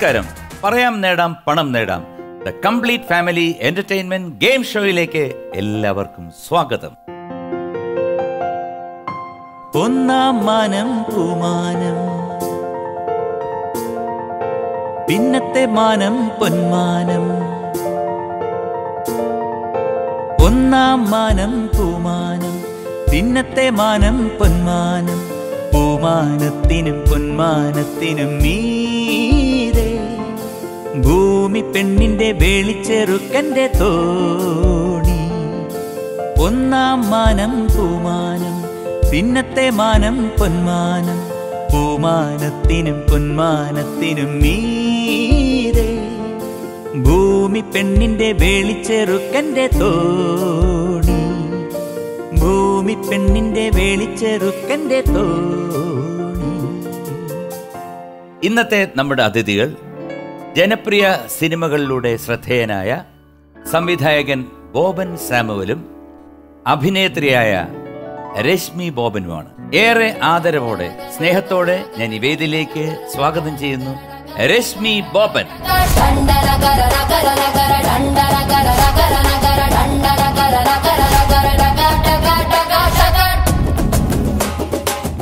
നമസ്കാരം. പറയാം നേടാം പണം നേടാം. The complete family entertainment game ഷോയിലേക്ക് എല്ലാവർക്കും സ്വാഗതം. ഒന്നാം മാനം പൂമാനം പിന്നത്തെ മാനം പൊന്മാനം. ഒന്നാം മാനം പൂമാനം പിന്നത്തെ മാനം പൊന്മാനം. പൂമാനത്തിനും പൊന്മാനത്തിനും മീരെ ഭൂമി പെണ്ണിന്റെ വേളിച്ചെറുക്കന്റെ തോണി. ഒന്നാം മാനം പൂമാനം പിന്നത്തെ മാനം പൊന്മാനം. പൂമാനത്തിനും പൊന്മാനത്തിനും മീരെ ഭൂമി പെണ്ണിന്റെ വേളിച്ചെറുക്കന്റെ തോണി. ഭൂമി പെണ്ണിന്റെ വേളിച്ചെറുക്കന്റെ തോണി. ഇന്നത്തെ നമ്മുടെ അതിഥികൾ ജനപ്രിയ സിനിമകളിലൂടെ ശ്രദ്ധേയനായ സംവിധായകൻ ബോബൻ സാമുവലും അഭിനേത്രിയായ രശ്മി ബോബനുമാണ്. ഏറെ ആദരവോടെ സ്നേഹത്തോടെ ഞാൻ ഈ വേദിയിലേക്ക് സ്വാഗതം ചെയ്യുന്നു രശ്മി ബോബൻ.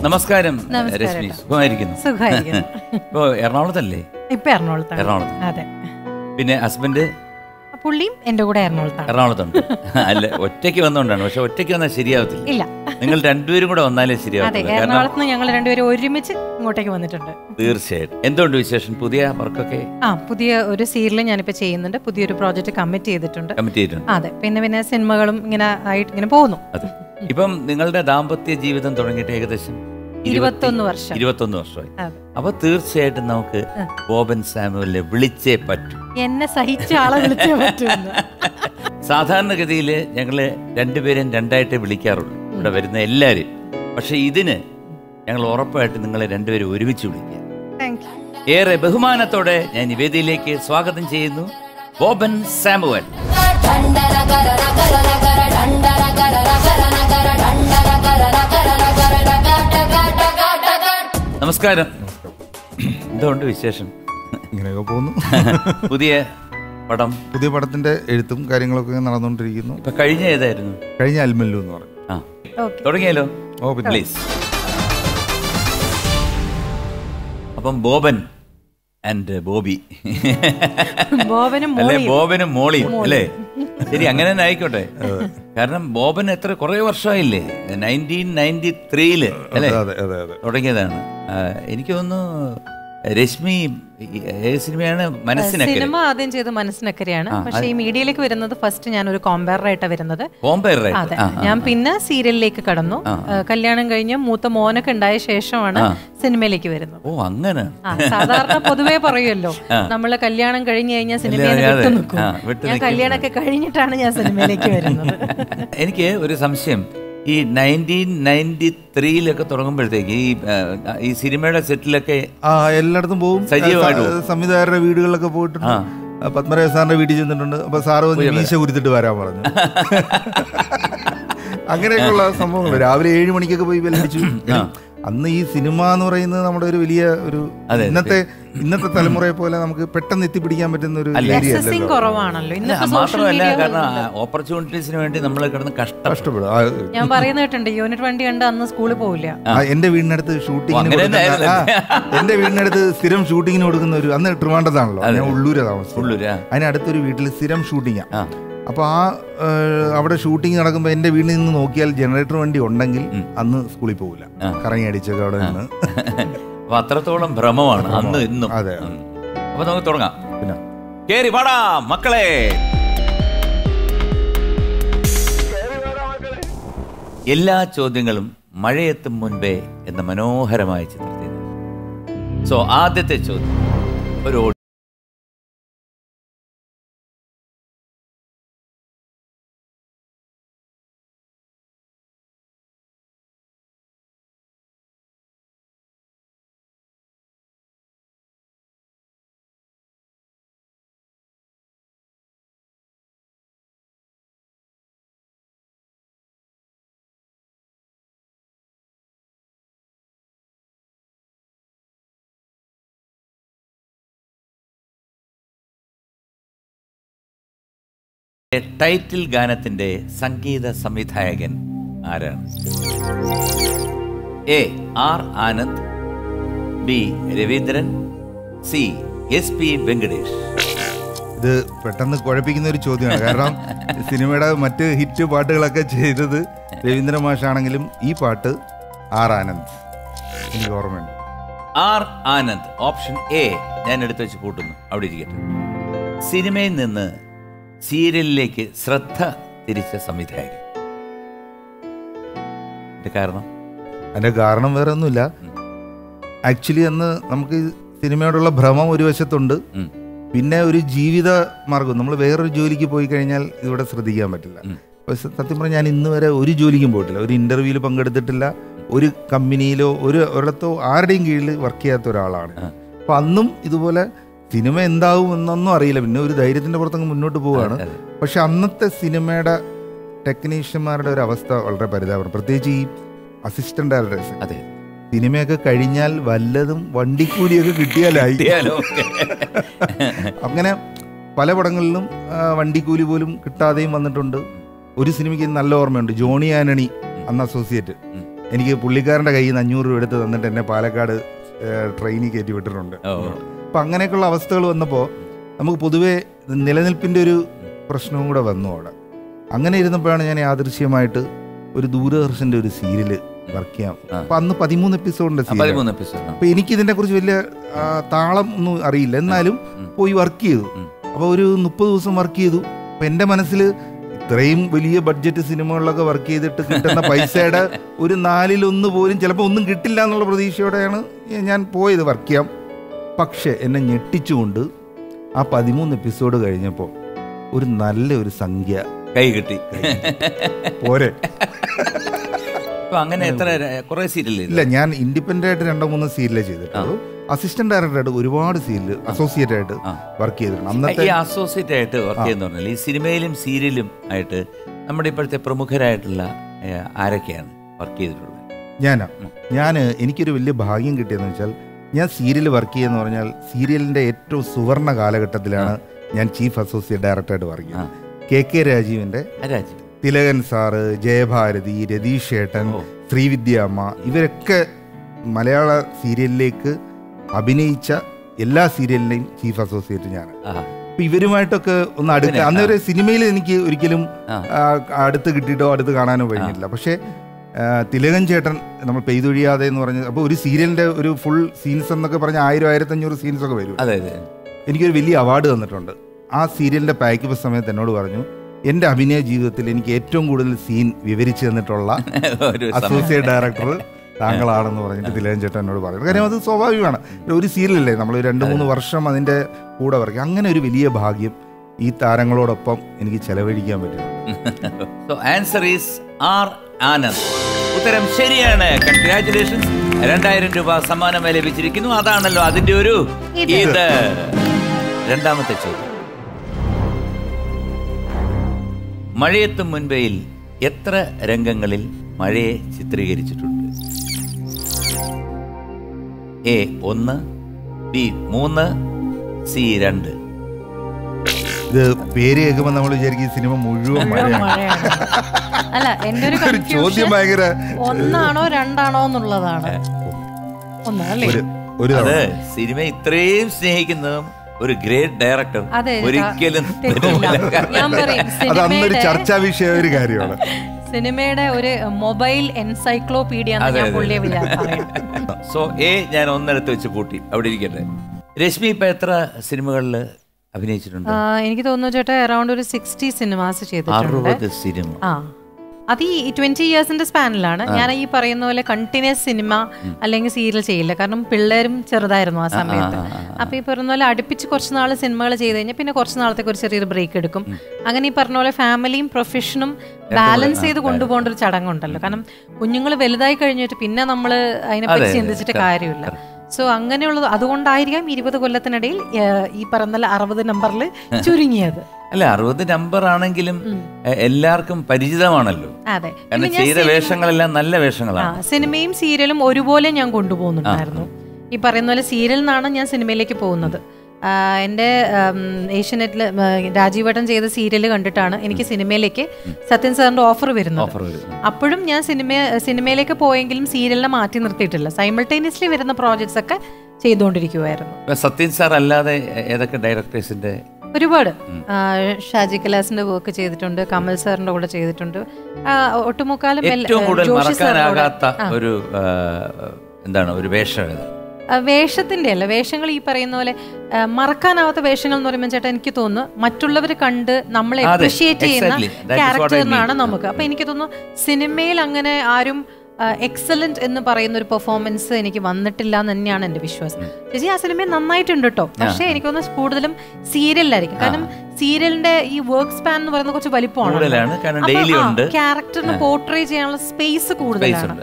നമസ്കാരം. രശ്മി. സുഖമായിരിക്കുന്നു. ഇപ്പൊ എറണാകുളത്തല്ലേ? ഇപ്പൊ എറണാകുളത്താണ്. എറണാകുളത്ത്. അതെ. പിന്നെ ഹസ്ബൻഡ്? പുള്ളിയും എന്റെ കൂടെ എറണാകുളത്താണ്. എറണാകുളത്തുണ്ട്. അല്ല ഒറ്റയ്ക്ക് വന്നോണ്ടാണ്. പക്ഷെ ഒറ്റയ്ക്ക് വന്നാൽ ശരിയാവത്തില്ല. ഇല്ല. നിങ്ങൾ രണ്ടുപേരും കൂടെ വന്നാലേ ശരിയാവത്തില്ല എറണാകുളത്ത് ഞങ്ങൾ രണ്ടുപേരും ഒരുമിച്ച് ഇങ്ങോട്ടേക്ക് വന്നിട്ടുണ്ട്. തീർച്ചയായിട്ടും. എന്തുകൊണ്ട് വിശേഷം? പുതിയ വർക്കൊക്കെ? ആ പുതിയ ഒരു സീരിയൽ ഞാനിപ്പോ ചെയ്യുന്നുണ്ട്. പുതിയൊരു പ്രോജക്റ്റ് കമ്മിറ്റ് ചെയ്തിട്ടുണ്ട്. കമ്മിറ്റ് ചെയ്തിട്ടുണ്ട്. അതെ പിന്നെ പിന്നെ സിനിമകളും ഇങ്ങനെ ആയിട്ട് ഇങ്ങനെ പോകുന്നു. അതെ. ഇപ്പം നിങ്ങളുടെ ദാമ്പത്യ ജീവിതം തുടങ്ങിയിട്ട് ഏകദേശം ഇരുപത്തി- ഇരുപത്തൊന്ന് വർഷം. ഇരുപത്തൊന്ന് വർഷമായി. അപ്പൊ തീർച്ചയായിട്ടും നമുക്ക് ബോബൻ സാമുവലിനെ വിളിച്ചേ പറ്റൂ. എന്നെ സഹിച്ച ആളെ വിളിച്ചേ പറ്റൂ സാധാരണഗതിയിൽ ഞങ്ങൾ രണ്ടുപേരെയും രണ്ടായിട്ട് വിളിക്കാറുള്ളൂ. ഇവിടെ വരുന്ന എല്ലാരും പക്ഷെ ഇതിന് ഞങ്ങൾ ഉറപ്പായിട്ട് നിങ്ങളെ രണ്ടുപേരും ഒരുമിച്ച് വിളിക്കാം. ഏറെ ബഹുമാനത്തോടെ ഞാൻ നിവേദിയിലേക്ക് സ്വാഗതം ചെയ്യുന്നു. ബോബൻ സാമുവൽ. നമസ്കാരം. എന്തുകൊണ്ട് വിശേഷം? ഇങ്ങനെയൊക്കെ പോകുന്നു. പുതിയ പടം. പുതിയ പടത്തിന്റെ എഴുത്തും കാര്യങ്ങളൊക്കെ നടന്നുകൊണ്ടിരിക്കുന്നു. ഇപ്പൊ കഴിഞ്ഞ ഏതായിരുന്നു? കഴിഞ്ഞ അൽമല്ലു എന്ന് പറഞ്ഞു ആ. ഓക്കെ. തുടങ്ങിയാലോ ഓ പ്ലീസ് അപ്പം ബോബൻ ആൻഡ് ബോബി. ബോബനും മോളിയും. അല്ലേ? ശരി അങ്ങനെ തന്നെ ആയിക്കോട്ടെ. കാരണം ബോബൻ എത്ര കുറെ വർഷമായില്ലേ? നയന്റീൻ നയന്റി ത്രീയിൽ അല്ലേ? തുടങ്ങിയതാണ്. എനിക്ക് തോന്നുന്നു രശ്മി ഏത് സിനിമയാണ്? മനസ്സിന് സിനിമ ആദ്യം ചെയ്ത് മനസ്സിനക്കരെയാണ്. പക്ഷേ ഈ മീഡിയയിലേക്ക് വരുന്നത് ഫസ്റ്റ് ഞാൻ ഒരു കോമ്പയറായിട്ടാണ് വരുന്നത് അതെ. ഞാൻ പിന്നെ സീരിയലിലേക്ക് കടന്നു. കല്യാണം കഴിഞ്ഞ് മൂത്ത മോനൊക്കെ ഉണ്ടായ ശേഷമാണ് സിനിമയിലേക്ക് വരുന്നത്. ഓ അങ്ങനെ. സാധാരണ പൊതുവേ പറയുമല്ലോ. നമ്മൾ കല്യാണം കഴിഞ്ഞു കഴിഞ്ഞാൽ സിനിമയിലേക്ക് വിട്ടു നിൽക്കും. ഞാൻ. കല്യാണമൊക്കെ കഴിഞ്ഞിട്ടാണ് ഞാൻ സിനിമയിലേക്ക് വരുന്നത്. എനിക്ക് ഒരു സംശയം. ഈ നയന്റീൻ നയന്റി ത്രീയിലൊക്കെ തുടങ്ങുമ്പോഴത്തേക്ക് ഈ ഈ സിനിമയുടെ സെറ്റിലൊക്കെ ആ എല്ലായിടത്തും പോകും സജീവമായിട്ട് സംവിധായകരുടെ വീടുകളിലൊക്കെ പോയിട്ടുണ്ട് പത്മരാജ സാറിന്റെ വീട്ടിൽ ചെന്നിട്ടുണ്ട്. അപ്പൊ സാറ് വന്ന് മീശ കുരുത്തിട്ട് വരാൻ പറഞ്ഞു. അങ്ങനെയൊക്കെയുള്ള സംഭവങ്ങൾ. രാവിലെ ഏഴ് മണിക്കൊക്കെ പോയി ബെല്ലടിച്ചു. അന്ന് ഈ സിനിമ എന്ന് പറയുന്നത് നമ്മുടെ ഒരു വലിയ ഒരു ഇന്നത്തെ ഇന്നത്തെ തലമുറയെ പോലെ നമുക്ക് പെട്ടെന്ന് എത്തിപ്പിടിക്കാൻ പറ്റുന്ന ഒരു മാത്രമല്ല കാരണം ഓപ്പർച്യൂണിറ്റീസിന് വേണ്ടി നമ്മൾ കിടന്ന് കഷ്ടം കഷ്ടപ്പെടും. ഞാൻ പറയുന്ന കേട്ടുണ്ട് യൂണിറ്റ് വണ്ടി കണ്ട് അന്ന് സ്കൂളിൽ പോവില്ല. എന്റെ വീടിനടുത്ത് ഷൂട്ടിങ്ങിന് എന്റെ വീടിനടുത്ത് സ്ഥിരം ഷൂട്ടിങ്ങിന് കൊടുക്കുന്ന ഒരു അന്ന് ട്രിവാണ്ടതാണല്ലോ ഞാൻ ഉള്ളൂരാ താമസം അതിനടുത്തൊരു വീട്ടിൽ സ്ഥിരം ഷൂട്ടിങ്ങാ ആ അപ്പൊ ആ അവിടെ ഷൂട്ടിംഗ് നടക്കുമ്പോൾ എന്റെ വീട്ടിൽ നിന്ന് നോക്കിയാൽ ജനറേറ്റർ വണ്ടി ഉണ്ടെങ്കിൽ അന്ന് സ്കൂളിൽ പോകില്ല കറങ്ങി അടിച്ചൊക്കെ അവിടെ നിന്ന്. അപ്പൊ അത്രത്തോളം ഭ്രമമാണ് അന്ന് ഇന്നും. അതെ. അപ്പൊ നമുക്ക് തുടങ്ങാം. പിന്നെ? കേറി പാടാ മക്കളെ. എല്ലാ ചോദ്യങ്ങളും മഴയെത്തും മുൻപേ എന്ന മനോഹരമായ ചിത്രത്തിൽ. സോ ആദ്യത്തെ ചോദ്യം. ഒരു ടൈറ്റിൽ ഗാനത്തിന്റെ സംഗീത സംവിധായകൻ ആരാണ്? A. R. Anand B. Raveendran C. S. P. Venkatesh. ഇത് പെട്ടെന്ന് കുഴപ്പിക്കുന്ന ഒരു ചോദ്യമാണ്. കാരണം സിനിമയുടെ മറ്റ് ഹിറ്റ് പാട്ടുകളൊക്കെ ചെയ്തത് രവീന്ദ്ര മാഷാണെങ്കിലും ഈ പാട്ട് ആർ. ആനന്ദ്. എനിക്ക് ഓർമ്മയുണ്ട്. ആർ. Anand option A. ഞാൻ എടുത്തു വെച്ച് കൂട്ടുന്നു. അവിടെ ഇരിക്കട്ടെ. സിനിമയിൽ നിന്ന് സീരിയലിലേക്ക് ശ്രദ്ധ തിരിച്ച സംവിധായകൻ. കാരണം? അതിന്റെ കാരണം വേറെ ഒന്നുമില്ല. ആക്ച്വലി അന്ന് നമുക്ക് സിനിമയോടുള്ള ഭ്രമം ഒരു വശത്തുണ്ട്. പിന്നെ ഒരു ജീവിത മാർഗം. നമ്മൾ വേറൊരു ജോലിക്ക് പോയി കഴിഞ്ഞാൽ ഇവിടെ ശ്രദ്ധിക്കാൻ പറ്റില്ല. പക്ഷെ സത്യം പറഞ്ഞാൽ ഞാൻ ഇന്ന് വരെ ഒരു ജോലിക്കും പോയിട്ടില്ല. ഒരു ഇന്റർവ്യൂവിൽ പങ്കെടുത്തിട്ടില്ല. ഒരു കമ്പനിയിലോ ഒരു ഒരിടത്തോ ആരുടെയും കീഴിൽ വർക്ക് ചെയ്യാത്ത ഒരാളാണ്. അപ്പൊ അന്നും ഇതുപോലെ സിനിമ എന്താവും എന്നൊന്നും അറിയില്ല. പിന്നെ ഒരു ധൈര്യത്തിന്റെ പുറത്തങ്ങ് മുന്നോട്ട് പോവുകയാണ്. പക്ഷെ അന്നത്തെ സിനിമയുടെ ടെക്നീഷ്യന്മാരുടെ ഒരു അവസ്ഥ വളരെ പരിതാപമാണ് പ്രത്യേകിച്ച് ഈ അസിസ്റ്റന്റ് ഡയറക്ടേഴ്സ് അതെ. സിനിമയൊക്കെ കഴിഞ്ഞാൽ വല്ലതും വണ്ടിക്കൂലിയൊക്കെ കിട്ടിയാലായി കിട്ടിയാലോ? അങ്ങനെ പല പടങ്ങളിലും വണ്ടിക്കൂലി പോലും കിട്ടാതെയും വന്നിട്ടുണ്ട്. ഒരു സിനിമയ്ക്ക് നല്ല ഓർമ്മയുണ്ട്. ജോണി ആനണി അന്ന് അസോസിയേറ്റ്. എനിക്ക് പുള്ളിക്കാരന്റെ കയ്യിൽ നിന്ന് അഞ്ഞൂറ് രൂപ എടുത്ത് തന്നിട്ട് എന്നെ പാലക്കാട് ട്രെയിനിൽ കയറ്റി വിട്ടിട്ടുണ്ട്. അപ്പം അങ്ങനെയൊക്കെയുള്ള അവസ്ഥകൾ വന്നപ്പോൾ നമുക്ക് പൊതുവേ നിലനിൽപ്പിന്റെ ഒരു പ്രശ്നവും കൂടെ വന്നു അവിടെ. അങ്ങനെ ഇരുന്നപ്പോഴാണ് ഞാൻ യാദൃശ്യമായിട്ട് ഒരു ദൂരദർശന്റെ ഒരു സീരിയൽ വർക്ക് ചെയ്യാം. അപ്പം അന്ന് പതിമൂന്ന് എപ്പിസോഡിന്റെ സീരിയൽ അപ്പൊ എനിക്ക് ഇതിനെ കുറിച്ച് വലിയ താളം ഒന്നും അറിയില്ല. എന്നാലും പോയി വർക്ക് ചെയ്തു. അപ്പോൾ അപ്പൊ ഒരു മുപ്പത് ദിവസം വർക്ക് ചെയ്തു. അപ്പൊ എന്റെ മനസ്സിൽ ഇത്രയും വലിയ ബഡ്ജറ്റ് സിനിമകളിലൊക്കെ വർക്ക് ചെയ്തിട്ട് കിട്ടുന്ന പൈസയുടെ ഒരു നാലിലൊന്ന് പോലും ചിലപ്പോൾ ഒന്നും കിട്ടില്ല എന്നുള്ള പ്രതീക്ഷയോടെയാണ് ഞാൻ പോയത് വർക്ക് ചെയ്യാം പക്ഷേ എന്നെ ഞെട്ടിച്ചുകൊണ്ട് ആ പതിമൂന്ന് എപ്പിസോഡ് കഴിഞ്ഞപ്പോൾ ഒരു നല്ല ഒരു സംഖ്യ കൈ കിട്ടി. പോരെ. അങ്ങനെ എത്ര കുറെ സീരിയൽ ഇല്ല? ഞാൻ ഇൻഡിപെൻഡന്റ് ആയിട്ട് രണ്ടോ മൂന്നോ സീരിയലേ ചെയ്തിട്ടുള്ളൂ. അസിസ്റ്റന്റ് ഡയറക്ടർ ആയിട്ട് ഒരുപാട് സീരിയൽ അസോസിയേറ്റ് ആയിട്ട് വർക്ക് ചെയ്തിട്ടുണ്ട്. അന്നത്തെ ഈ അസോസിയേറ്റ് ആയിട്ട് വർക്ക് ചെയ്യുന്ന പറഞ്ഞാൽ ഈ സിനിമയിലും സീരിയലും ആയിട്ട് നമ്മുടെ ഇപ്പോഴത്തെ പ്രമുഖരായിട്ടുള്ള ആരൊക്കെയാണ് വർക്ക് ചെയ്തിട്ടുള്ളത്? ഞാനാ. ഞാൻ എനിക്കൊരു വലിയ ഭാഗ്യം കിട്ടിയെന്ന് വെച്ചാൽ ഞാൻ സീരിയൽ വർക്ക് ചെയ്യുന്ന പറഞ്ഞാൽ സീരിയലിന്റെ ഏറ്റവും സുവർണ കാലഘട്ടത്തിലാണ് ഞാൻ ചീഫ് അസോസിയേറ്റ് ഡയറക്ടറായിട്ട് വർക്ക് ചെയ്യുന്നത്. കെ കെ രാജീവിന്റെ രാജ് തിലകൻ സാറ് ജയഭാരതി രതീഷ് ഏട്ടൻ. ശ്രീവിദ്യ അമ്മ ഇവരൊക്കെ മലയാള സീരിയലിലേക്ക് അഭിനയിച്ച എല്ലാ സീരിയലിനെയും ചീഫ് അസോസിയേറ്റ് ഞാൻ. അപ്പൊ ഇവരുമായിട്ടൊക്കെ ഒന്ന് അടുത്ത് പിന്നെ, അന്ന് ഒരു സിനിമയിൽ എനിക്ക് ഒരിക്കലും അടുത്ത് കിട്ടിയിട്ടോ അടുത്ത് കാണാനോ കഴിഞ്ഞില്ല പക്ഷേ തിലകൻ ചേട്ടൻ നമ്മൾ പെയ്തൊഴിയാതെ എന്ന് പറഞ്ഞ് അപ്പോൾ ഒരു സീരിയലിന്റെ ഒരു ഫുൾ സീൻസ് എന്നൊക്കെ പറഞ്ഞ ആയിരം ആയിരത്തഞ്ഞൂറ് സീൻസ് ഒക്കെ വരും. എനിക്കൊരു വലിയ അവാർഡ് തന്നിട്ടുണ്ട്. ആ സീരിയലിന്റെ പാക്കപ്പ് സമയത്ത് എന്നോട് പറഞ്ഞു എന്റെ അഭിനയ ജീവിതത്തിൽ എനിക്ക് ഏറ്റവും കൂടുതൽ സീൻ വിവരിച്ചു തന്നിട്ടുള്ള ഒരു അസോസിയേറ്റ് ഡയറക്ടർ താങ്കളാണെന്ന് പറഞ്ഞിട്ട് തിലേൻ ചേട്ടനോട് എന്നോട് പറഞ്ഞു കാര്യം അത് സ്വാഭാവികമാണ്. ഒരു സീരിയലല്ലേ നമ്മൾ രണ്ട് മൂന്ന് വർഷം അതിന്റെ കൂടെ വർക്ക്. അങ്ങനെ ഒരു വലിയ ഭാഗ്യം ഈ താരങ്ങളോടൊപ്പം എനിക്ക് ചെലവഴിക്കാൻ പറ്റും. So answer is R Anand. ഉത്തരം ശരിയാണ്. കൺഗ്രാറ്റുലേഷൻസ് രണ്ടായിരം രൂപ സമ്മാനമായി ലഭിച്ചിരിക്കുന്നു. അതാണല്ലോ അതിന്റെ ഒരു. ഇത്. രണ്ടാമത്തെ ചോദ്യം. മഴയെത്തും മുൻപേയിൽ എത്ര രംഗങ്ങളിൽ മഴയെ ചിത്രീകരിച്ചിട്ടുണ്ട്? എ ഒന്ന് ബി മൂന്ന് സി രണ്ട്. ഇത് പേര് കേൾക്കുമ്പോൾ നമ്മൾ വിചാരിക്കും ഈ സിനിമ മുഴുവൻ അല്ല എന്റെ ഒരു ചോദ്യം കൺഫ്യൂഷൻ ഭയങ്കര ഒന്നാണോ രണ്ടാണോ എന്നുള്ളതാണ്. ഒരു ഒരു അത് തവണ. സിനിമ ഇത്രയും സ്നേഹിക്കുന്നതും ഒരു ഗ്രേറ്റ് ഡയറക്ടർ അതെ ഒരിക്കലും തെറ്റില്ല. ഞാൻ പറയും അത് അന്നൊരു ചർച്ചാ വിഷയ ഒരു കാര്യമാണ്. സിനിമയുടെ ഒരു മൊബൈൽ എൻസൈക്ലോപീഡിയ സോ എ ഞാൻ ഒന്നെടുത്ത് വെച്ച് കൂട്ടി. അവിടെ ഇരിക്കട്ടെ. രശ്മി ഇപ്പൊ എത്ര സിനിമകളിൽ അഭിനയിച്ചിട്ടുണ്ട്? ആ, എനിക്ക് തോന്നുന്നു ചേട്ടാ അറൌണ്ട് ഒരു സിക്സ്റ്റി സിനിമാസ് ചെയ്തിട്ടുണ്ട്. അറുപത് സിനിമ ആ. അത് ഈ ട്വന്റി ഇയേഴ്സിന്റെ സ്പാനിലാണ് ഞാൻ ഈ പറയുന്ന പോലെ കണ്ടിന്യൂസ് സിനിമ അല്ലെങ്കിൽ സീരിയൽ ചെയ്യില്ല. കാരണം പിള്ളേരും ചെറുതായിരുന്നു ആ സമയത്ത്. അപ്പൊ ഈ പറഞ്ഞ പോലെ അടുപ്പിച്ച് കുറച്ച് നാൾ സിനിമകൾ ചെയ്ത് കഴിഞ്ഞാൽ പിന്നെ കുറച്ച് നാളത്തേക്ക് ഒരു ചെറിയൊരു ബ്രേക്ക് എടുക്കും. അങ്ങനെ ഈ പറഞ്ഞ പോലെ ഫാമിലിയും പ്രൊഫഷനും ബാലൻസ് ചെയ്ത് കൊണ്ടുപോകേണ്ട ഒരു ചടങ്ങുണ്ടല്ലോ. കാരണം കുഞ്ഞുങ്ങൾ വലുതായി കഴിഞ്ഞിട്ട് പിന്നെ നമ്മൾ അതിനെപ്പറ്റി അതെ, ചിന്തിച്ചിട്ട് കാര്യമില്ല. സോ അങ്ങനെയുള്ളത് അതുകൊണ്ടായിരിക്കാം ഇരുപത് കൊല്ലത്തിനിടയിൽ ഈ പറഞ്ഞ അറുപത് നമ്പറിൽ ചുരുങ്ങിയത്. അല്ല അറുപത് നമ്പർ ആണെങ്കിലും എല്ലാവർക്കും പരിചിതമാണല്ലോ. കാരണം ചെയ്ത വേഷങ്ങളെല്ലാം നല്ല വേഷങ്ങളാണ്. സിനിമയും സീരിയലും ഒരുപോലെ ഞാൻ കൊണ്ടുപോകുന്നുണ്ടായിരുന്നു. ഈ പറയുന്ന പോലെ സീരിയൽ നിന്നാണ് ഞാൻ സിനിമയിലേക്ക് പോകുന്നത്. എന്റെ ഏഷ്യനെറ്റിൽ രാജീവേട്ടൻ ചെയ്ത സീരിയൽ കണ്ടിട്ടാണ് എനിക്ക് സിനിമയിലേക്ക് സത്യൻ സാറിന്റെ ഓഫർ വരുന്നത്. അപ്പോഴും ഞാൻ സിനിമ സിനിമയിലേക്ക് പോയെങ്കിലും സീരിയലിനെ മാറ്റി നിർത്തിയിട്ടില്ല. സൈമിൾട്ടേനിയസ്ലി വരുന്ന പ്രോജക്ട്സ് ഒക്കെ ചെയ്തുകൊണ്ടിരിക്കുമായിരുന്നു സത്യൻ സാർ അല്ലാതെ ഏതൊക്കെ ഡയറക്ടേഴ്സിന്റെ ഒരുപാട്. ഷാജി കലാസിന്റെ വർക്ക് ചെയ്തിട്ടുണ്ട് കമൽ സാറിന്റെ കൂടെ ചെയ്തിട്ടുണ്ട്. ഒട്ടുമുക്കാലും ഏറ്റവും കൂടുതൽ. മറക്കാനാകാത്ത ഒരു എന്താണ് ഒരു വേഷം വേഷത്തിന്റെ അല്ല വേഷങ്ങൾ ഈ പറയുന്ന പോലെ മറക്കാനാവാത്ത വേഷങ്ങൾ എന്ന് പറയുമ്പോൾ ചേട്ടാ എനിക്ക് തോന്നുന്നു മറ്റുള്ളവർ കണ്ട് നമ്മളെ അപ്രിഷിയേറ്റ് ചെയ്യുന്ന ക്യാരക്ടറിനാണ് നമുക്ക്. അപ്പൊ എനിക്ക് തോന്നുന്നു സിനിമയിൽ അങ്ങനെ ആരും എക്സലന്റ് എന്ന് പറയുന്ന ഒരു പെർഫോമൻസ് എനിക്ക് വന്നിട്ടില്ല എന്ന് തന്നെയാണ് എന്റെ വിശ്വാസം. ചേച്ചി ആ സിനിമ നന്നായിട്ടുണ്ട് കേട്ടോ പക്ഷേ എനിക്കൊന്ന് കൂടുതലും സീരിയലിലായിരിക്കും കാരണം സീരിയലിന്റെ ഈ വർക്ക് സ്പാൻ എന്ന് പറയുന്നത് കുറച്ച് വലിപ്പമാണ്. ക്യാരക്ടറിന് പോർട്രേ ചെയ്യാനുള്ള സ്പേസ് കൂടുതലാണ്.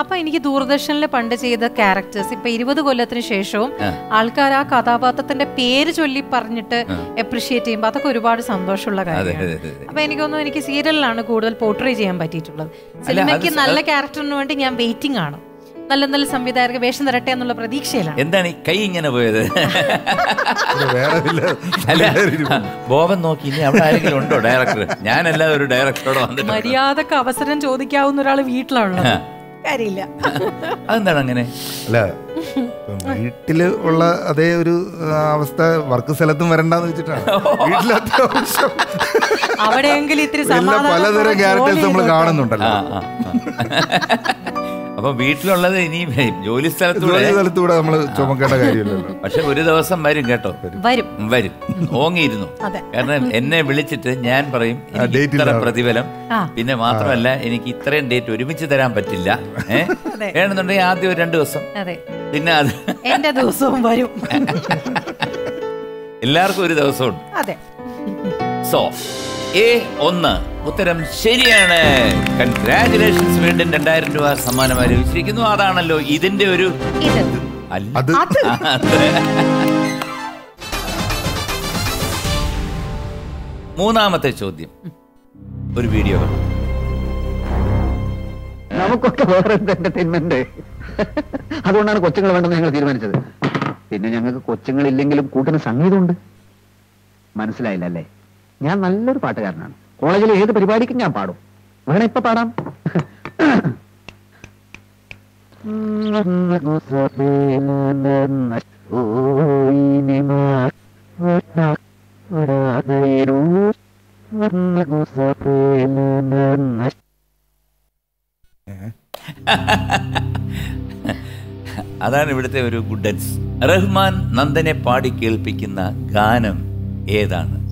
അപ്പൊ എനിക്ക് ദൂരദർശനിൽ പണ്ട് ചെയ്ത ക്യാരക്ടേഴ്സ് ഇപ്പൊ ഇരുപത് കൊല്ലത്തിന് ശേഷവും ആൾക്കാർ ആ കഥാപാത്രത്തിന്റെ പേര് ചൊല്ലി പറഞ്ഞിട്ട് അപ്രിഷിയേറ്റ് ചെയ്യുമ്പോൾ അതൊക്കെ ഒരുപാട് സന്തോഷമുള്ള കാര്യമാണ്. അപ്പൊ എനിക്ക് തോന്നുന്നു എനിക്ക് സീരിയലിലാണ് കൂടുതൽ പോർട്രേ ചെയ്യാൻ പറ്റിയിട്ടുള്ളത്. സിനിമയ്ക്ക് നല്ല ക്യാരക്ടറിന് വേണ്ടി ഞാൻ വെയിറ്റിംഗ് ആണ്. നല്ല നല്ല സംവിധായകർക്ക് വേഷം തരട്ടെ എന്നുള്ള പ്രതീക്ഷയിലാണ്. എന്താണ് ഈ കൈ ഇങ്ങനെ പോയത്? അല്ല ബോബൻ നോക്കി ഇനി അവിടെ ആരെങ്കിലും ഉണ്ടോ ഡയറക്ടർ ഞാനല്ല ഒരു ഡയറക്ടറോട് വന്നിട്ട് മര്യാദയ്ക്ക് അവസരം ചോദിക്കാവുന്ന ഒരാൾ വീട്ടിലാണുള്ളത്. കാര്യമില്ല. അതെന്താണ് അങ്ങനെ? അല്ല ഉള്ള അതേ ഒരു അവസ്ഥ വർക്ക് സ്ഥലത്തും വരണ്ടെന്ന് വെച്ചിട്ടാണ്. അവിടെയെങ്കിലും ഇത്തിരി പലതരം ക്യാരക്ടേഴ്സ് നമ്മൾ കാണുന്നുണ്ടല്ലോ. അപ്പൊ വീട്ടിലുള്ളത് ഇനി ജോലി സ്ഥലത്തൂടെ ജോലി സ്ഥലത്തൂടെ നമ്മൾ ചുമക്കേണ്ട കാര്യമില്ലല്ലോ. പക്ഷെ ഒരു ദിവസം വരും കേട്ടോ. വരും. വരും. ഓങ്ങിയിരുന്നു. കാരണം എന്നെ വിളിച്ചിട്ട് ഞാൻ പറയും ഇത്ര പ്രതിഫലം. പിന്നെ മാത്രമല്ല എനിക്ക് ഇത്രയും ഡേറ്റ് ഒരുമിച്ച് തരാൻ പറ്റില്ല? വേണമെന്നുണ്ടെങ്കിൽ ആദ്യം ഒരു രണ്ട് ദിവസം. അതെ. പിന്നെ അത് എന്റെ ദിവസവും വരും. എല്ലാവർക്കും ഒരു ദിവസമുണ്ട്. അതെ. സോ എ ഒന്ന്. ഉത്തരം ശരിയാണ്. കൺഗ്രാചുലേഷൻസ് വീണ്ടും രണ്ടായിരം രൂപ സമ്മാനമായി ലഭിച്ചിരിക്കുന്നു അതാണല്ലോ ഇതിന്റെ ഒരു അല്ല. അത്. അത്. മൂന്നാമത്തെ ചോദ്യം. ഒരു വീഡിയോ നമുക്കൊക്കെ വേറെ എന്ത് എന്റർടൈൻമെന്റ് അതുകൊണ്ടാണ് കൊച്ചുങ്ങൾ വേണ്ടെന്ന് ഞങ്ങൾ തീരുമാനിച്ചത്. പിന്നെ ഞങ്ങൾക്ക് കൊച്ചുങ്ങൾ ഇല്ലെങ്കിലും കൂട്ടിന് സംഗീതമുണ്ട്. മനസ്സിലായില്ല അല്ലേ ഞാൻ നല്ലൊരു പാട്ടുകാരനാണ്. കോളേജിൽ ഏത് പരിപാടിക്കും ഞാൻ പാടും. വേണം ഇപ്പൊ പാടാം. അതാണ് ഇവിടുത്തെ ഒരു ഗുഡൻസ്. റഹ്മാൻ നന്ദനെ പാടി കേൾപ്പിക്കുന്ന ഗാനം ഏതാണ്?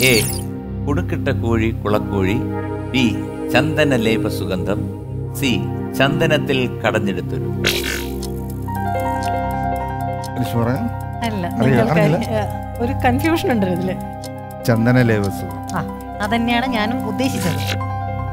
എ. കുടുക്കിട്ട കോഴി കുളക്കോഴി. ബി. ചന്ദന ലേപ സുഗന്ധം. സി. ചന്ദനത്തിൽ കടഞ്ഞെടുത്തൊരു. ഒരു കൺഫ്യൂഷൻ ഉണ്ട് ഇതിൽ? ചന്ദന ലേവസ് ആ അതന്നെയാണ് ഞാനും ഉദ്ദേശിച്ചത്.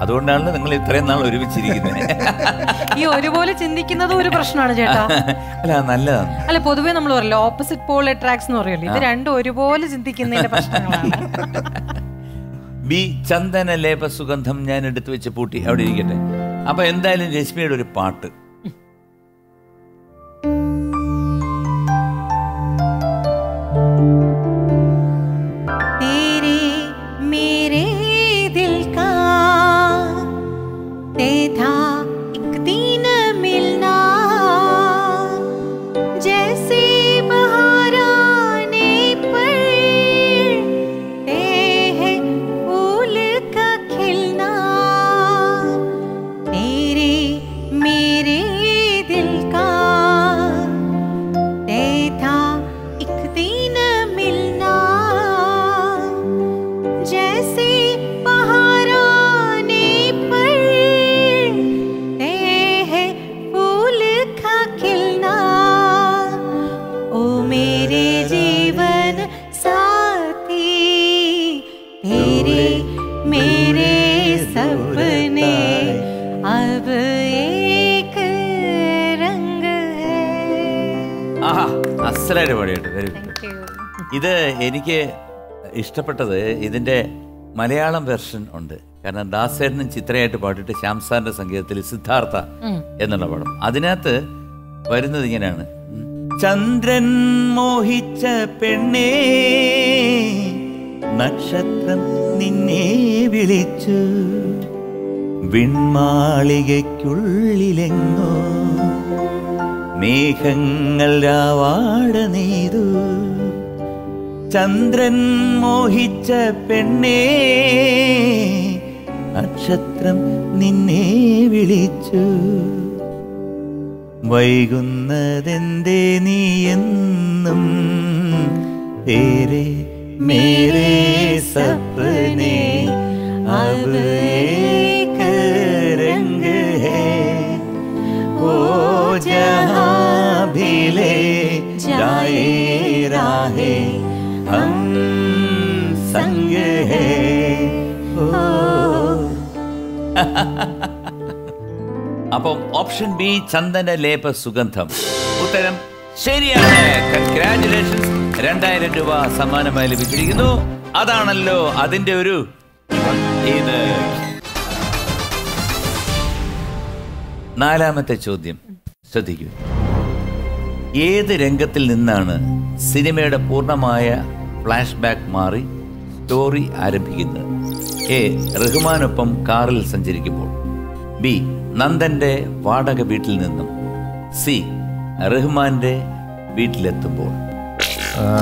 അതുകൊണ്ടാണല്ലോ നിങ്ങൾ ഇത്രയും നാൾ ഒരുമിച്ചിരിക്കുന്നത് ഈ ഒരുപോലെ ചിന്തിക്കുന്നത് ഒരു പ്രശ്നമാണ് ചേട്ടാ. അല്ല നല്ലതാണ്. അല്ല പൊതുവെ നമ്മൾ പറയല്ലോ ഓപ്പോസിറ്റ് പോൾ അട്രാക്ട്സ് എന്ന് പറയല്ലോ. ഇത് രണ്ടും ഒരുപോലെ ചിന്തിക്കുന്നതിന്റെ പ്രശ്നങ്ങളാണ്. ബി ചന്ദന ലേപ സുഗന്ധം ഞാൻ എടുത്തു വെച്ച് പൂട്ടി അവിടെ ഇരിക്കട്ടെ. അപ്പൊ എന്തായാലും രശ്മിയുടെ ഒരു പാട്ട്. ഇത് എനിക്ക് ഇഷ്ടപ്പെട്ടത് ഇതിന്റെ മലയാളം വെർഷൻ ഉണ്ട്. കാരണം ദാസേട്ടനും ചിത്രയായിട്ട് പാട്ടിട്ട് ശ്യാം സാറിന്റെ സംഗീതത്തിൽ സിദ്ധാർത്ഥ എന്നുള്ള പടം. അതിനകത്ത് വരുന്നത് ഇങ്ങനെയാണ്. ചന്ദ്രൻ മോഹിച്ച പെണ്ണേ നക്ഷത്രം നിന്നെ വിളിച്ചു. വിൺമാളികയ്ക്കുള്ളിലെങ്ങോ മേഘങ്ങൾ രാവാട നീതു ചന്ദ്രൻ മോഹിച്ച പെണ്ണേ നക്ഷത്രം നിന്നെ വിളിച്ചു. വൈകുന്നതെന്തേ നീ എന്നും പേരെ മേരേ സപ്പനെ അപ്പം ഓപ്ഷൻ ബി ചന്ദന ലേപ സുഗന്ധം. ഉത്തരം ശരിയാണ്. കൺഗ്രാറ്റുലേഷൻസ് രണ്ടായിരം രൂപ സമ്മാനമായി ലഭിച്ചിരിക്കുന്നു. അതാണല്ലോ അതിന്റെ ഒരു ഇത്. നാലാമത്തെ ചോദ്യം. ശ്രദ്ധിക്കൂ. ഏത് രംഗത്തിൽ നിന്നാണ് സിനിമയുടെ പൂർണമായ ഫ്ലാഷ് ബാക്ക് മാറി സ്റ്റോറി ആരംഭിക്കുന്നത്? എ റഹ്മാനൊപ്പം കാറിൽ സഞ്ചരിക്കുമ്പോൾ. ബി നന്ദന്റെ വാടക വീട്ടിൽ നിന്നും. സി റഹ്മാന്റെ വീട്ടിലെത്തുമ്പോൾ.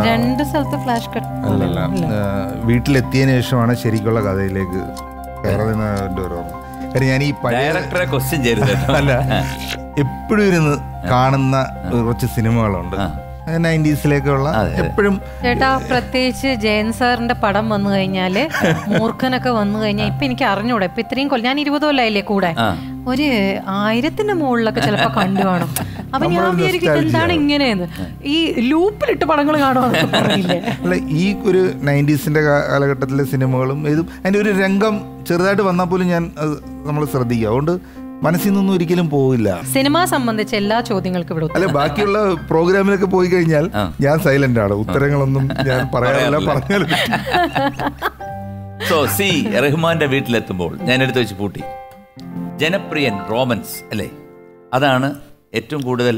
രണ്ട് സ്ഥലത്ത് ഫ്ലാഷ് കട്ട് അല്ലല്ല. വീട്ടിലെത്തിയതിനു ശേഷമാണ് ശരിക്കുള്ള കഥയിലേക്ക് കയറുന്നതിന്റെ ഒരു ഓർമ്മ. കാര്യം ഞാൻ ഈ ഡയറക്ടറെ ക്വസ്റ്റ്യൻ ചെയ്തത് അല്ല എപ്പോഴും ഇരുന്ന് കാണുന്ന കുറച്ച് സിനിമകളുണ്ട്. നയന്റീസിലേക്കുള്ള. എപ്പോഴും ചേട്ടാ പ്രത്യേകിച്ച് ജയൻ സാറിന്റെ പടം വന്നു കഴിഞ്ഞാൽ മൂർഖനൊക്കെ വന്നു കഴിഞ്ഞാൽ ഇപ്പൊ എനിക്ക് അറിഞ്ഞൂടെ. ഇപ്പൊ ഇത്രയും കൊല്ലം ഞാൻ ഇരുപത് കൊല്ലായില്ലേ കൂടെ? ഒരു ആയിരത്തിന്റെ മുകളിലൊക്കെ ചിലപ്പോ കണ്ടു കാണും. അപ്പൊ ഞാൻ വിചാരിക്കും എന്താണ് ഇങ്ങനെയെന്ന്. ഈ ലൂപ്പിലിട്ട് പടങ്ങൾ കാണുവാണ് ഈ ഒരു നയന്റീസിന്റെ കാലഘട്ടത്തിലെ സിനിമകളും ഇതും അതിന്റെ ഒരു രംഗം ചെറുതായിട്ട് വന്നാൽ പോലും ഞാൻ അത് നമ്മൾ ശ്രദ്ധിക്കുക അതുകൊണ്ട് മനസ്സിൽ നിന്നും ഒരിക്കലും പോവില്ല. സിനിമ സംബന്ധിച്ച എല്ലാ ചോദ്യങ്ങൾക്കും ഇവിടെ അല്ലെ ബാക്കിയുള്ള പ്രോഗ്രാമിലൊക്കെ പോയി കഴിഞ്ഞാൽ ഞാൻ സൈലന്റ് ആണ്. ഉത്തരങ്ങളൊന്നും ഞാൻ പറയാറില്ല. പറഞ്ഞാൽ സോ സി റഹ്മാന്റെ വീട്ടിലെത്തുമ്പോൾ ഞാൻ എടുത്തു വെച്ച് പൂട്ടി. ജനപ്രിയൻ റോമൻസ് അല്ലേ? അതാണ് ഏറ്റവും കൂടുതൽ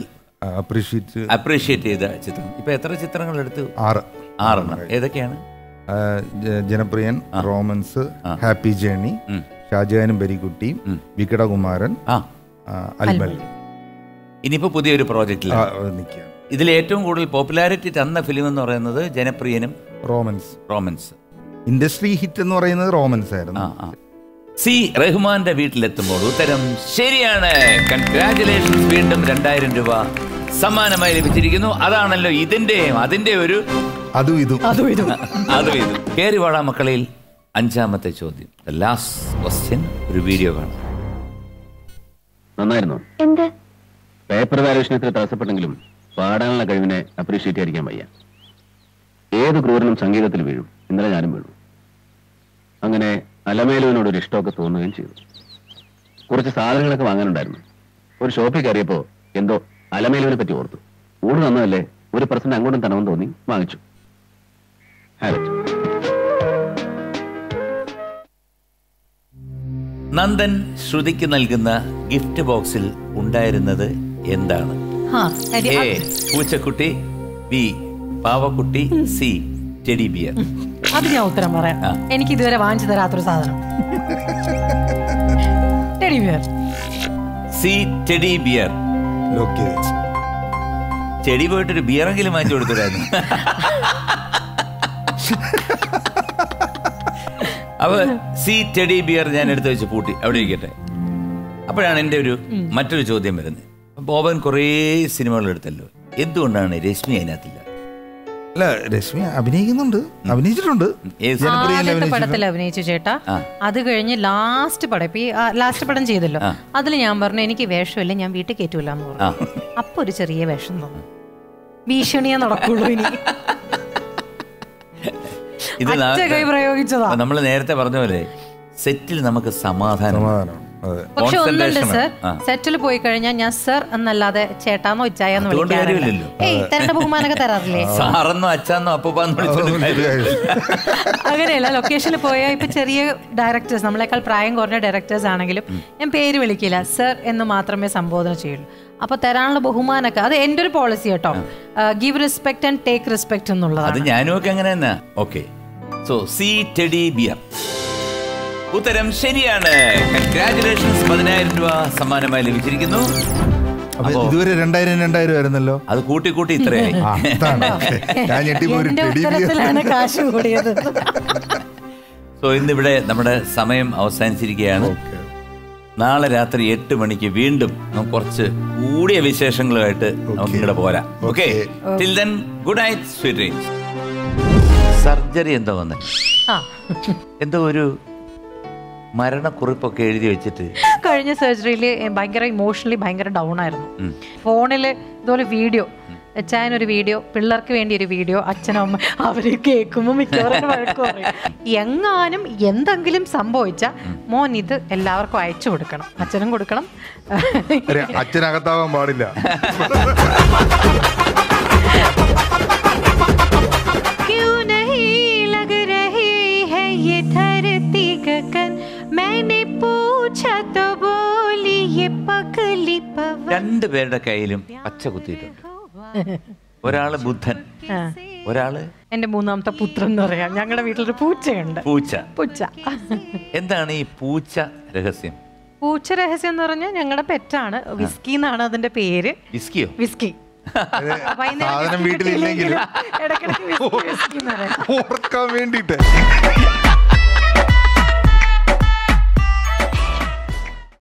അപ്രീഷിയേറ്റ് അപ്രീഷിയേറ്റ് ചെയ്ത ചിത്രം. ഇപ്പൊ എത്ര ചിത്രങ്ങൾ എടുത്തു ആറ്. ആറെണ്ണം. ഏതൊക്കെയാണ്? Janapriyan Romans Happy Journey. ഷാജഹാനും ബരിക്കുട്ടിയും വികടകുമാരൻ അൽബൽ. ഇനിയിപ്പോ പുതിയൊരു പ്രോജക്റ്റിൽ ഇതിൽ ഏറ്റവും കൂടുതൽ പോപ്പുലാരിറ്റി തന്ന ഫിലിം എന്ന് പറയുന്നത് ജനപ്രിയനും റോമൻസ്. റോമൻസ്. ഇൻഡസ്ട്രി ഹിറ്റ് എന്ന് പറയുന്നത് റോമൻസ് ആയിരുന്നു. സി റഹ്മാന്റെ വീട്ടിലെത്തുമ്പോൾ ഉത്തരം ശരിയാണ്. കൺഗ്രാറ്റുലേഷൻസ് വീണ്ടും രണ്ടായിരം രൂപ സമ്മാനമായി ലഭിച്ചിരിക്കുന്നു. അതാണല്ലോ ഇതിന്റെയും അതിന്റെ ഒരു അതും ഇതും. അതും ഇതും. അതും ഇതും. കേറി വാടാ മക്കളിൽ അഞ്ചാമത്തെ ചോദ്യം. ലാസ്റ്റ് ക്വസ്റ്റ്യൻ ഒരു വീഡിയോ കാണാം. നന്നായിരുന്നു. എന്ത്? പേപ്പർ വാല്യൂഷനത്തിൽ തടസ്സപ്പെട്ടെങ്കിലും പാടാനുള്ള കഴിവിനെ അപ്രീഷിയേറ്റ് ചെയ്യാൻ വയ്യ. ഏത് ക്രൂരനും സംഗീതത്തിൽ വീഴും. ഇന്നലെ ഞാനും വീഴും അങ്ങനെ അലമേലുവിനോട് ഒരു ഇഷ്ടമൊക്കെ തോന്നുകയും ചെയ്തു. കുറച്ച് സാധനങ്ങളൊക്കെ വാങ്ങാനുണ്ടായിരുന്നു. ഒരു ഷോപ്പിൽ കയറിയപ്പോൾ എന്തോ അലമേലുവിനെ പറ്റി ഓർത്തു. ഊട് തന്നതല്ലേ ഒരു പെർസെന്റ് അങ്ങോട്ടും തണമെന്ന് തോന്നി വാങ്ങിച്ചു. ഹാബിറ്റ് നന്ദൻ ശ്രുതിക്ക് നൽകുന്ന ഗിഫ്റ്റ് ബോക്സിൽ ഉണ്ടായിരുന്നത് എന്താണ്? എ പൂച്ചക്കുട്ടി ബി പാവക്കുട്ടി സി ടെഡി ബിയർ. അത് ഞാൻ ഉത്തരം പറയാം. എനിക്ക് ഇതുവരെ വാങ്ങിച്ചു തരാത്തൊരു സാധനം. Teddy bear. C teddy bear. ചെടി പോയിട്ടൊരു ബിയറെങ്കിലും വാങ്ങിച്ചു കൊടുത്തിട്ടായിരുന്നു അപ്പൊ സി ടെഡി ബിയർ ഞാൻ എടുത്തു വെച്ച് പൂട്ടി. അവിടെ ഇരിക്കട്ടെ. അപ്പോഴാണ് എന്റെ ഒരു മറ്റൊരു ചോദ്യം വരുന്നത്. ബോബൻ കുറേ സിനിമകൾ എടുത്തല്ലോ. എന്തുകൊണ്ടാണ് രശ്മി അതിനകത്തില്ല? അല്ല രശ്മി അഭിനയിക്കുന്നുണ്ട്. അഭിനയിച്ചിട്ടുണ്ട്. ആദ്യത്തെ. പടത്തിൽ അഭിനയിച്ചു ചേട്ടാ. അത് കഴിഞ്ഞ് ലാസ്റ്റ് പടം. ഇപ്പൊ ലാസ്റ്റ് പടം ചെയ്തല്ലോ. അതിൽ ഞാൻ പറഞ്ഞു എനിക്ക് വേഷമില്ല ഞാൻ വീട്ടിൽ കയറ്റൂല എന്ന് പറഞ്ഞു. അപ്പൊ ഒരു ചെറിയ വേഷം തോന്നുന്നു ഭീഷണിയെ നടക്കുള്ളൂ ഇനി. ഇത് അറ്റ കൈ പ്രയോഗിച്ചതാ. നമ്മൾ നേരത്തെ പറഞ്ഞ പോലെ സെറ്റിൽ നമുക്ക് സമാധാനം. സമാധാനം. പക്ഷെ ഒന്നുണ്ട് സർ. സെറ്റിൽ പോയി കഴിഞ്ഞാൽ ഞാൻ സർ എന്നല്ലാതെ ചേട്ടാന്നോ ഇച്ചായെന്നോ വിളിക്കാറില്ല. ഏയ് തരേണ്ട ബഹുമാനൊക്കെ തരാറില്ലേ? സാറെന്നോ അച്ഛന്നോ അപ്പൂപ്പാന്നോ. അങ്ങനെയല്ല ലൊക്കേഷനിൽ പോയാൽ ഇപ്പൊ ചെറിയ ഡയറക്ടേഴ്സ് നമ്മളെക്കാൾ പ്രായം കുറഞ്ഞ ഡയറക്ടേഴ്സ് ആണെങ്കിലും ഞാൻ പേര് വിളിക്കില്ല. സർ എന്ന് മാത്രമേ സംബോധന ചെയ്യുള്ളൂ. അപ്പൊ തരാനുള്ള ബഹുമാനൊക്കെ അത് എന്റെ ഒരു പോളിസി കേട്ടോ give respect and take respect അത് എന്നുള്ളതാണ്. ഞാനും ഒക്കെ അങ്ങനെ തന്നെ okay so C teddy bear ഉത്തരം ശരിയാണ്. കൺഗ്രാറ്റുലേഷൻസ് പതിനായിരം രൂപ സമ്മാനമായി ലഭിച്ചിരിക്കുന്നു. ഇതുവരെ രണ്ടായിരം രണ്ടായിരം ആയിരുന്നല്ലോ. അത് കൂട്ടി കൂട്ടി ഇത്രയായി ഞാൻ സോ ഇന്നിവിടെ നമ്മുടെ സമയം അവസാനിച്ചിരിക്കുകയാണ്. നാളെ രാത്രി എട്ട് മണിക്ക് വീണ്ടും നമുക്ക് കുറച്ച് കൂടിയ വിശേഷങ്ങളുമായിട്ട് നമുക്ക് ഇവിടെ പോരാ. Okay. Till then good night sweet surgery എന്തോ വന്നേ? ആ. എന്തോ ഒരു മരണക്കുറിപ്പൊക്കെ എഴുതി വെച്ചിട്ട്. കഴിഞ്ഞ സർജറിയിൽ ഭയങ്കര ഇമോഷണലി ഭയങ്കര ഡൗൺ ആയിരുന്നു. ഫോണിൽ ഇതുപോലെ വീഡിയോ അച്ഛനൊരു വീഡിയോ പിള്ളേർക്ക് വേണ്ടി ഒരു വീഡിയോ അച്ഛനും അമ്മ അവർ കേൾക്കുമ്പോൾ മിക്കവാറും എങ്ങാനും എന്തെങ്കിലും സംഭവിച്ച മോൻ ഇത് എല്ലാവർക്കും അയച്ചു കൊടുക്കണം. അച്ഛനും കൊടുക്കണം. അച്ഛനകത്താവാൻ പാടില്ല. പേരുടെ കയ്യിലും പച്ച കുത്തിയിട്ടുണ്ട്. ഒരാൾ ബുദ്ധൻ. ഒരാൾ എന്റെ മൂന്നാമത്തെ പുത്രൻ എന്ന് പറയാം. ഞങ്ങളുടെ വീട്ടിലൊരു പൂച്ചയുണ്ട്. പൂച്ച. പൂച്ച. എന്താണ് ഈ പൂച്ച രഹസ്യം? പൂച്ച രഹസ്യം എന്ന് പറഞ്ഞാൽ ഞങ്ങളുടെ പെറ്റാണ്. വിസ്കി എന്നാണ് അതിന്റെ പേര്. വിസ്കിയോ? വിസ്കി. വീട്ടിലില്ലെങ്കിലും ഇടയ്ക്കിടയ്ക്ക് ഓർക്കാൻ വേണ്ടിട്ട്